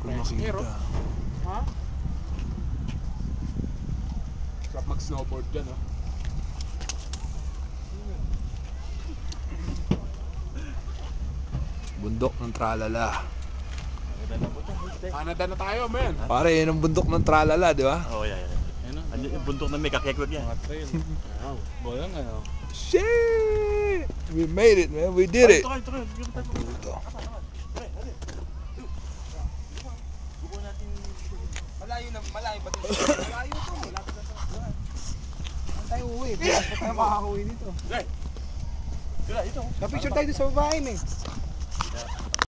ko makita. Ha? Sarap mag-snowboard dyan, oh. Bundok ng tralala. Canada na tayo, man. Pare, yun ang bundok ng tralala, di ba? Oh, yeah, yeah. Ano? Ano yung bundok na may kakekwag yan? Mga trail. Wow. Bolang ano? Shit! We made it, man. We did it. Ito ito. Ito. Malayo na, malayo ba ito? Malayo to. Malapit na sa Saan tayo uwi? Saan tayo makakauwi dito? Dila, ito. Napicture tayo sa babae, eh.